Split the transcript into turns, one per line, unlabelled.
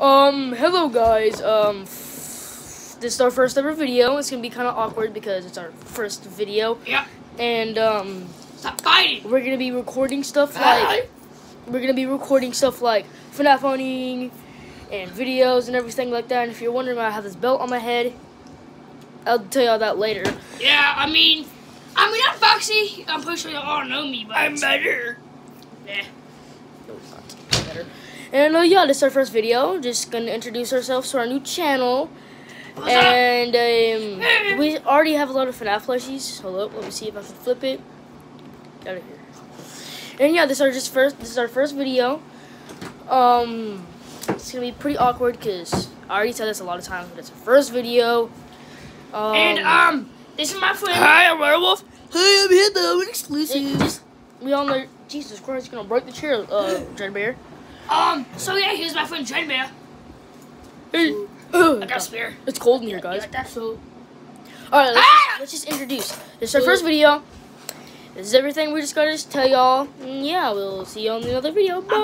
Um, hello guys. Um, this is our first ever video. It's gonna be kind of awkward because it's our first video,
Yeah.
and um,
Stop fighting.
we're gonna be recording stuff
Hi.
like we're gonna be recording stuff like FNAF owning and videos and everything like that. And if you're wondering why I have this belt on my head, I'll tell you all that later.
Yeah, I mean, I mean, I'm Foxy. I'm pretty sure you all know me, but I'm better. Yeah.
Better. And uh, yeah, this is our first video. Just gonna introduce ourselves to our new channel. And um, we already have a lot of FNAF plushies. Hold up, let me see if I can flip it. Out of here. And yeah, this is our just first. This is our first video. Um, it's gonna be pretty awkward because I already said this a lot of times, but it's our first video. Um,
and um, this is my friend.
hi, I'm Werewolf. Hi, I'm Hitler. Exclusive. Just, we all know. Jesus Christ, you're gonna break the chair, uh, Dreadbear.
Um, so yeah, here's my friend Dreadbear.
Hey.
I got a spear.
It's cold in here, guys.
like that? So.
All right, let's,
Ah!
just, let's just introduce. This is our first video. This is everything we just gotta just tell y'all. Yeah, we'll see you on the other video. Bye.